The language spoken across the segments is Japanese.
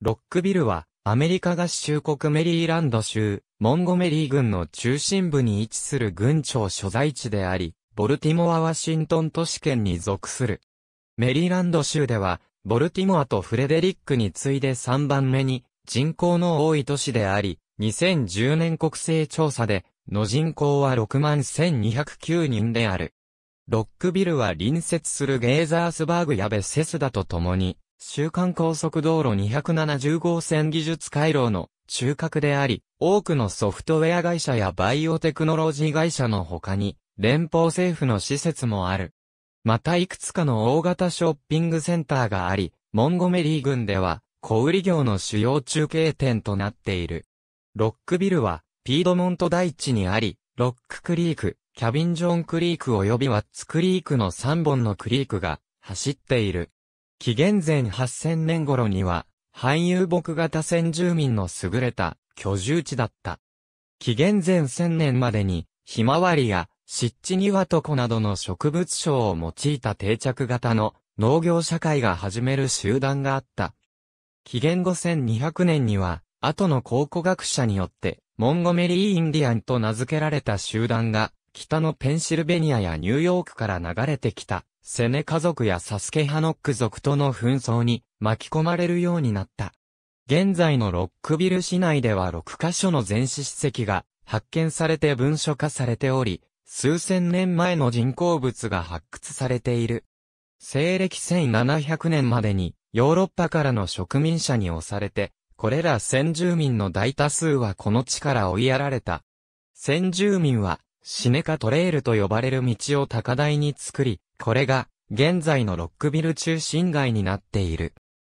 ロックビルは、アメリカ合衆国メリーランド州、モンゴメリー郡の中心部に位置する郡庁所在地であり、ボルティモア・ワシントン都市圏に属する。メリーランド州では、ボルティモアとフレデリックに次いで3番目に人口の多い都市であり、2010年国勢調査で、の人口は6万1209人である。ロックビルは隣接するゲーザースバーグやベセスダと共に、週間高速道路270号線技術回廊の中核であり、多くのソフトウェア会社やバイオテクノロジー会社の他に、連邦政府の施設もある。またいくつかの大型ショッピングセンターがあり、モンゴメリー郡では、小売業の主要中継点となっている。ロックビルは、ピードモント大地にあり、ロッククリーク、キャビンジョンクリーク及びワッツクリークの3本のクリークが走っている。紀元前8000年頃には、汎遊木型先住民の優れた居住地だった。紀元前1000年までに、ひまわりや湿地庭床などの植物賞を用いた定着型の農業社会が始める集団があった。紀元後1200年には、後の考古学者によって、モンゴメリー・インディアンと名付けられた集団が北のペンシルベニアやニューヨークから流れてきた、セネ家族やサスケハノック族との紛争に巻き込まれるようになった。現在のロックビル市内では6カ所の全史史跡が発見されて文書化されており、数千年前の人工物が発掘されている。西暦1700年までにヨーロッパからの植民者に押されて、これら先住民の大多数はこの地から追いやられた。先住民はシネカトレールと呼ばれる道を高台に作り、これが、現在のロックビル中心街になっている。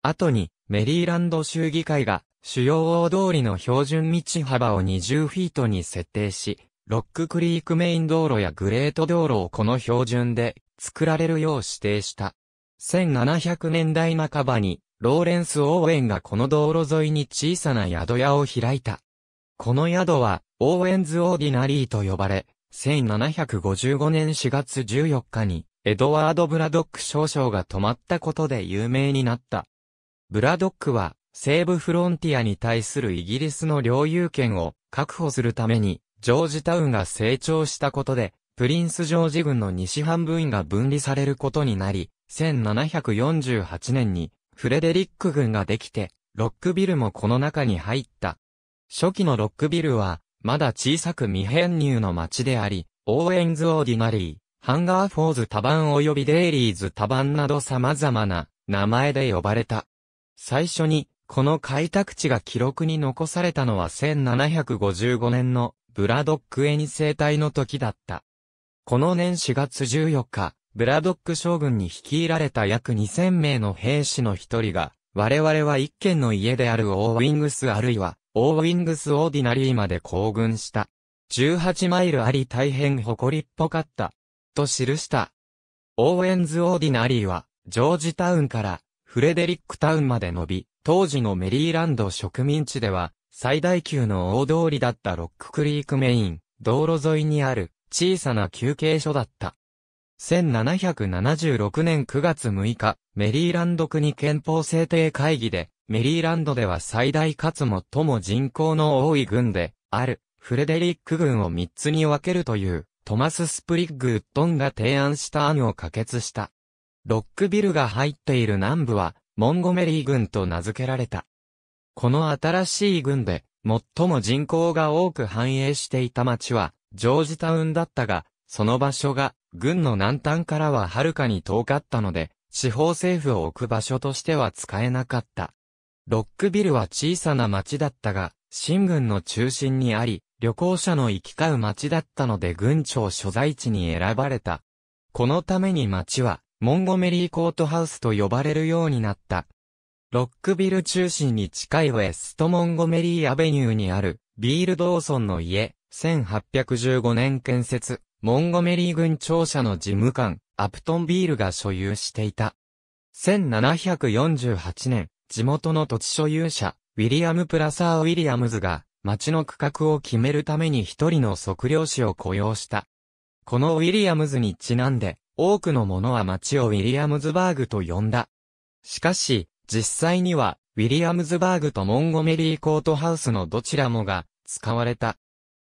後に、メリーランド州議会が、主要大通りの標準道幅を20フィートに設定し、ロッククリークメイン道路やグレート道路をこの標準で作られるよう指定した。1700年代半ばに、ローレンス・オーウェンがこの道路沿いに小さな宿屋を開いた。この宿は、オーエンズ・オーディナリーと呼ばれ、1755年4月14日に、エドワード・ブラドック少将が泊まったことで有名になった。ブラドックは、西部フロンティアに対するイギリスの領有権を確保するために、ジョージタウンが成長したことで、プリンス・ジョージ郡の西半分が分離されることになり、1748年にフレデリック郡ができて、ロックビルもこの中に入った。初期のロックビルは、まだ小さく未編入の町であり、オーエンズ・オーディナリー、ハンガーフォーズタバーン及びデイリーズタバーンなど様々な名前で呼ばれた。最初に、この開拓地が記録に残されたのは1755年のブラドック遠征隊の時だった。この年4月14日、ブラドック将軍に率いられた約2000名の兵士の一人が、我々は一軒の家であるオーウィングスあるいはオーウィングスオーディナリーまで行軍した。18マイルあり大変埃っぽかった。と記した。オーエンズオーディナリーは、ジョージタウンからフレデリックタウンまで伸び、当時のメリーランド植民地では、最大級の大通りだったロッククリークメイン、道路沿いにある小さな休憩所だった。1776年9月6日、メリーランド国憲法制定会議で、メリーランドでは最大かつ最も人口の多い郡で、ある、フレデリック郡を3つに分けるという、トマス・スプリッグ・ウッドンが提案した案を可決した。ロックビルが入っている南部は、モンゴメリー郡と名付けられた。この新しい郡で、最も人口が多く繁栄していた町は、ジョージタウンだったが、その場所が、郡の南端からははるかに遠かったので、地方政府を置く場所としては使えなかった。ロックビルは小さな町だったが、新郡の中心にあり、旅行者の行き交う町だったので郡庁所在地に選ばれた。このために町は、モンゴメリーコートハウスと呼ばれるようになった。ロックビル中心に近いウェストモンゴメリーアベニューにある、ビール・ドーソンの家、1815年建設、モンゴメリー郡庁舎の事務官、アプトンビールが所有していた。1748年、地元の土地所有者、ウィリアム・プラサー・ウィリアムズが、町の区画を決めるために一人の測量士を雇用した。このウィリアムズにちなんで、多くの者は町をウィリアムズバーグと呼んだ。しかし、実際には、ウィリアムズバーグとモンゴメリーコートハウスのどちらもが使われた。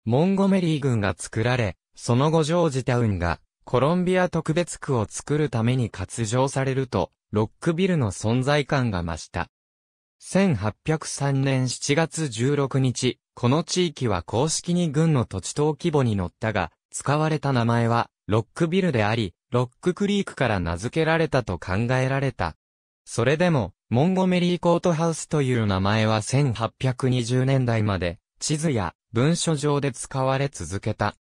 モンゴメリー軍が作られ、その後ジョージタウンがコロンビア特別区を作るために活用されると、ロックビルの存在感が増した。1803年7月16日、この地域は公式に郡の土地登記簿に載ったが、使われた名前は、ロックビルであり、ロッククリークから名付けられたと考えられた。それでも、モンゴメリーコートハウスという名前は1820年代まで、地図や文書上で使われ続けた。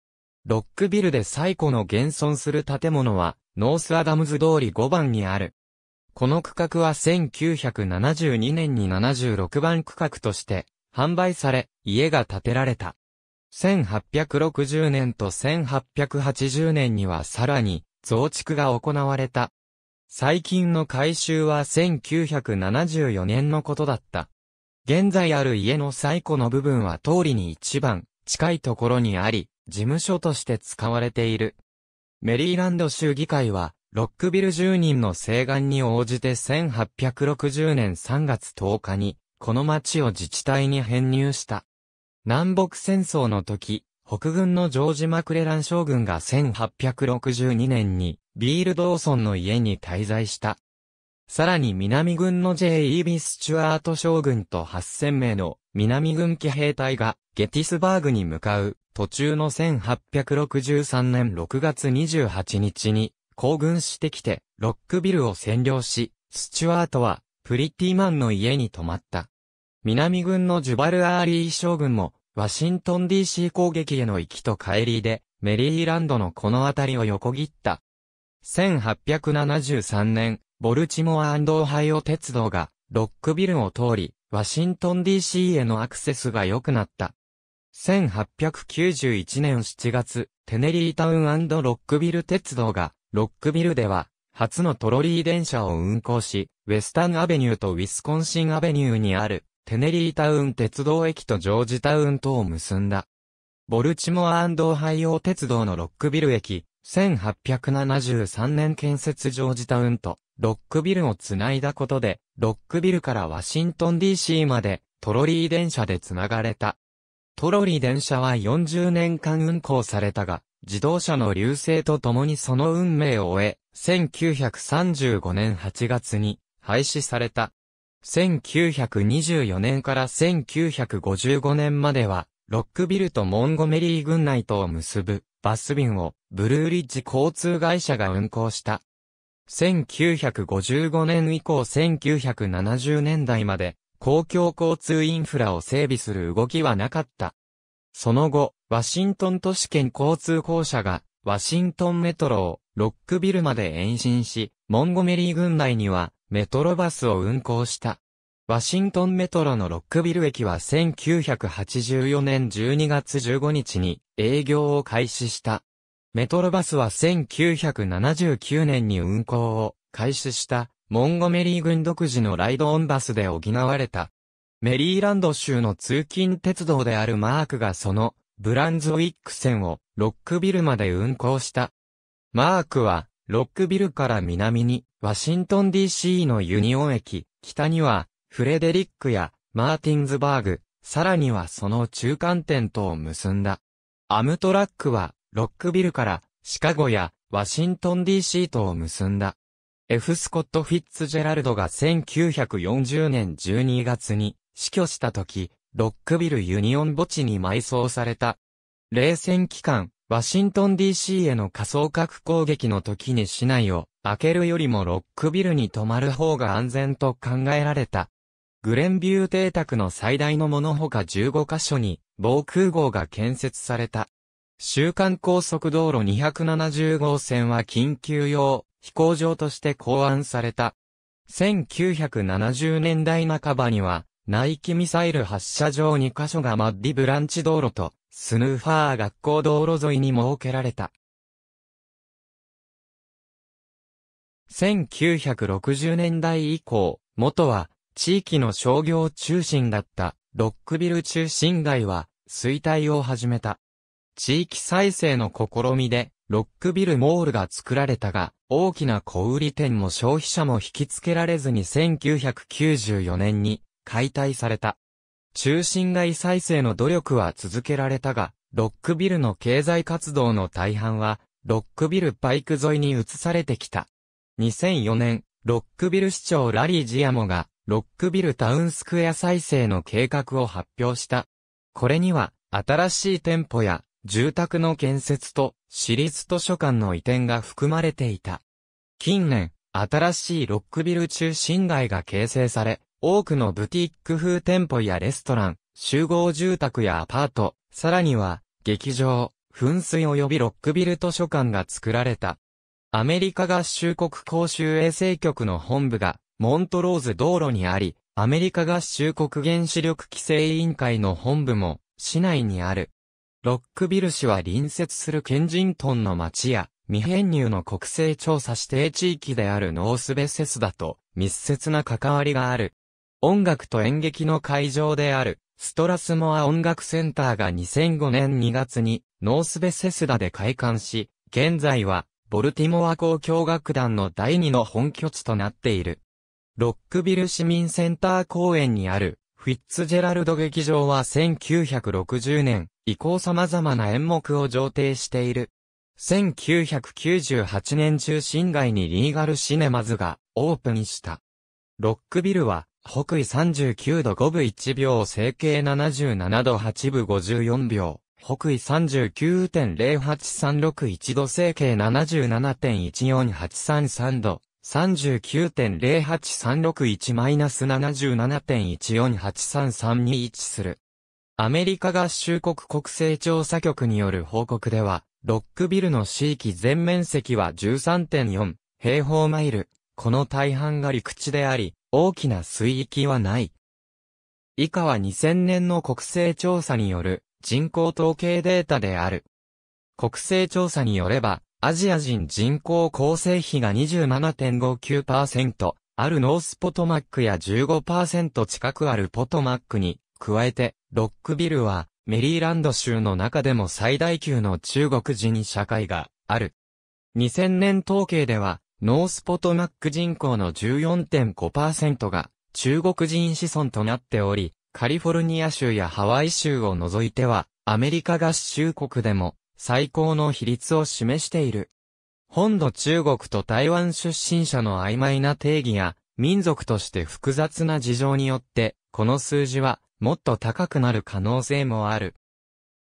ロックビルで最古の現存する建物は、ノースアダムズ通り5番にある。この区画は1972年に76番区画として販売され、家が建てられた。1860年と1880年にはさらに増築が行われた。最近の改修は1974年のことだった。現在ある家の最古の部分は通りに一番近いところにあり、事務所として使われている。メリーランド州議会はロックビル住人の請願に応じて1860年3月10日に、この町を自治体に編入した。南北戦争の時、北軍のジョージ・マクレラン将軍が1862年に、ビール・ドーソンの家に滞在した。さらに南軍の J. イービス・チュアート将軍と8000名の南軍騎兵隊がゲティスバーグに向かう途中の1863年6月28日に行軍してきて、ロックビルを占領し、スチュワートは、プリティマンの家に泊まった。南軍のジュバル・アーリー将軍も、ワシントン DC 攻撃への行きと帰りで、メリーランドのこの辺りを横切った。1873年、ボルチモアオハイオ鉄道が、ロックビルを通り、ワシントン DC へのアクセスが良くなった。1891年7月、テネリータウンロックビル鉄道が、ロックビルでは、初のトロリー電車を運行し、ウェスタンアベニューとウィスコンシンアベニューにある、テネリータウン鉄道駅とジョージタウンとを結んだ。ボルチモアオハイオ鉄道のロックビル駅、1873年建設ジョージタウンと、ロックビルをつないだことで、ロックビルからワシントン DC まで、トロリー電車でつながれた。トロリー電車は40年間運行されたが、自動車の流星とともにその運命を終え、1935年8月に廃止された。1924年から1955年までは、ロックビルとモンゴメリー軍内とを結ぶバス便をブルーリッジ交通会社が運行した。1955年以降1970年代まで公共交通インフラを整備する動きはなかった。その後、ワシントン都市圏交通公社が、ワシントンメトロをロックビルまで延伸し、モンゴメリー郡内にはメトロバスを運行した。ワシントンメトロのロックビル駅は1984年12月15日に営業を開始した。メトロバスは1979年に運行を開始したモンゴメリー郡独自のライドオンバスで補われた。メリーランド州の通勤鉄道であるマークがそのブランズウィック線をロックビルまで運行した。マークはロックビルから南にワシントン DC のユニオン駅、北にはフレデリックやマーティンズバーグ、さらにはその中間点とを結んだ。アムトラックはロックビルからシカゴやワシントン DC とを結んだ。F. スコット・フィッツジェラルドが1940年12月に死去した時、ロックビルユニオン墓地に埋葬された。冷戦期間、ワシントン DC への仮想核攻撃の時に市内を開けるよりもロックビルに泊まる方が安全と考えられた。グレンビュー邸宅の最大のものほか15カ所に防空壕が建設された。週間高速道路270号線は緊急用飛行場として考案された。1970年代半ばにはナイキミサイル発射場2カ所がマッディブランチ道路とスヌーファー学校道路沿いに設けられた。1960年代以降、元は地域の商業中心だったロックビル中心街は衰退を始めた。地域再生の試みでロックビルモールが作られたが、大きな小売店も消費者も引き付けられずに1994年に解体された。中心街再生の努力は続けられたが、ロックビルの経済活動の大半は、ロックビルパイク沿いに移されてきた。2004年、ロックビル市長ラリー・ジアモが、ロックビルタウンスクエア再生の計画を発表した。これには、新しい店舗や、住宅の建設と、私立図書館の移転が含まれていた。近年、新しいロックビル中心街が形成され、多くのブティック風店舗やレストラン、集合住宅やアパート、さらには、劇場、噴水及びロックビル図書館が作られた。アメリカ合衆国公衆衛生局の本部が、モントローズ道路にあり、アメリカ合衆国原子力規制委員会の本部も、市内にある。ロックビル市は隣接するケンジントンの町や、未編入の国勢調査指定地域であるノースベセスダと密接な関わりがある。音楽と演劇の会場であるストラスモア音楽センターが2005年2月にノースベセスダで開館し、現在はボルティモア交響楽団の第2の本拠地となっている。ロックビル市民センター公園にあるフィッツジェラルド劇場は1960年以降様々な演目を上呈している。1998年中心街にリーガルシネマズがオープンした。ロックビルは北緯39度5分1秒整形77度8分54秒。北緯39.08361度整形77.14833度。39.08361-77.14833に位置する。アメリカ合衆国国勢調査局による報告では、ロックビルの地域全面積は13.4平方マイル。この大半が陸地であり、大きな水域はない。以下は2000年の国勢調査による人口統計データである。国勢調査によれば、アジア人人口構成比が27.59%、あるノースポトマックや15%近くあるポトマックに、加えて、ロックビルは、メリーランド州の中でも最大級の中国人社会がある。2000年統計では、ノースポトマック人口の14.5%が中国人子孫となっており、カリフォルニア州やハワイ州を除いては、アメリカ合衆国でも最高の比率を示している。本土中国と台湾出身者の曖昧な定義や民族として複雑な事情によって、この数字はもっと高くなる可能性もある。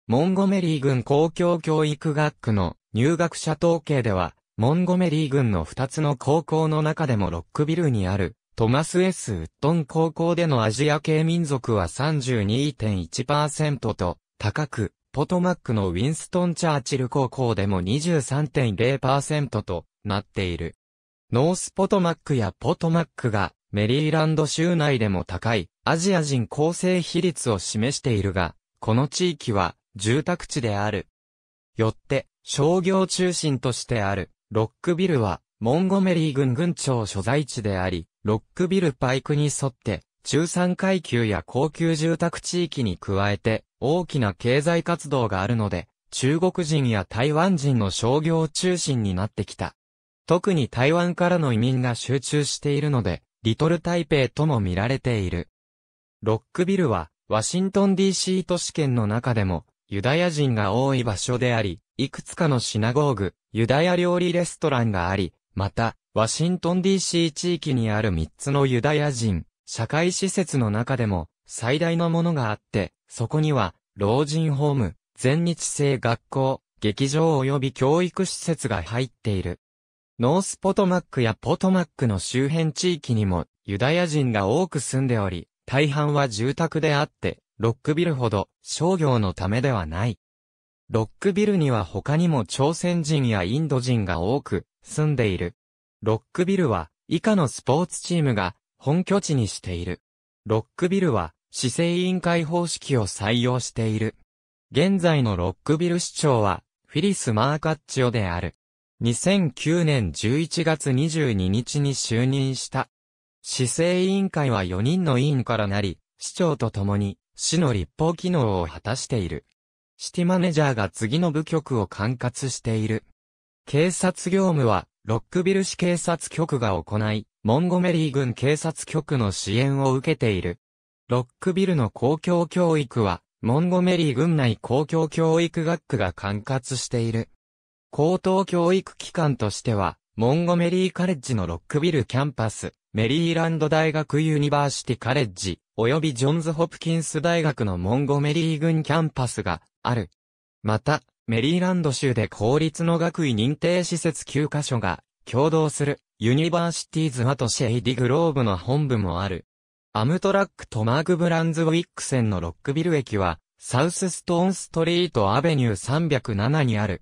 モンゴメリー郡公共教育学区の入学者統計では、モンゴメリー郡の2つの高校の中でもロックビルにある、トマス・エス・ウッドン高校でのアジア系民族は32.1%と高く、ポトマックのウィンストン・チャーチル高校でも23.0%となっている。ノースポトマックやポトマックがメリーランド州内でも高いアジア人構成比率を示しているが、この地域は住宅地である。よって商業中心としてあるロックビルは、モンゴメリー郡郡庁所在地であり、ロックビルパイクに沿って、中産階級や高級住宅地域に加えて、大きな経済活動があるので、中国人や台湾人の商業中心になってきた。特に台湾からの移民が集中しているので、リトル台北とも見られている。ロックビルは、ワシントン DC 都市圏の中でも、ユダヤ人が多い場所であり、いくつかのシナゴーグ、ユダヤ料理レストランがあり、また、ワシントン DC 地域にある3つのユダヤ人、社会施設の中でも、最大のものがあって、そこには、老人ホーム、全日制学校、劇場及び教育施設が入っている。ノースポトマックやポトマックの周辺地域にもユダヤ人が多く住んでおり、大半は住宅であって、ロックビルほど商業のためではない。ロックビルには他にも朝鮮人やインド人が多く住んでいる。ロックビルは以下のスポーツチームが本拠地にしている。ロックビルは市政委員会方式を採用している。現在のロックビル市長はフィリス・マーカッチオである。2009年11月22日に就任した。市政委員会は4人の委員からなり、市長と共に市の立法機能を果たしている。シティマネジャーが次の部局を管轄している。警察業務は、ロックビル市警察局が行い、モンゴメリー郡警察局の支援を受けている。ロックビルの公共教育は、モンゴメリー郡内公共教育学区が管轄している。高等教育機関としては、モンゴメリーカレッジのロックビルキャンパス、メリーランド大学ユニバーシティカレッジ、及びジョンズ・ホプキンス大学のモンゴメリー郡キャンパスがある。また、メリーランド州で公立の学位認定施設9カ所が共同するユニバーシティズ・アット・シェイディ・グローブの本部もある。アムトラックとマーク・ブランズウィック線のロックビル駅は、サウスストーンストリートアベニュー307にある。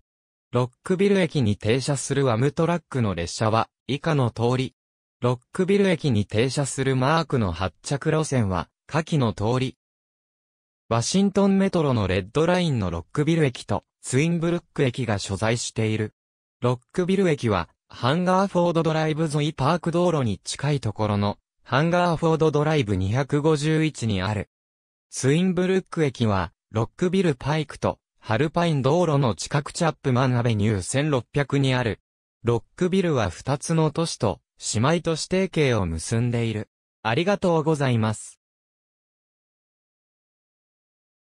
ロックビル駅に停車するアムトラックの列車は、以下の通り。ロックビル駅に停車するマークの発着路線は、下記の通り。ワシントンメトロのレッドラインのロックビル駅と、ツインブルック駅が所在している。ロックビル駅は、ハンガーフォードドライブ沿いパーク道路に近いところの、ハンガーフォードドライブ251にある。ツインブルック駅は、ロックビルパイクと、ハルパイン道路の近くチャップマンアベニュー1600にある。ロックビルは2つの都市と、姉妹都市提携を結んでいる。ありがとうございます。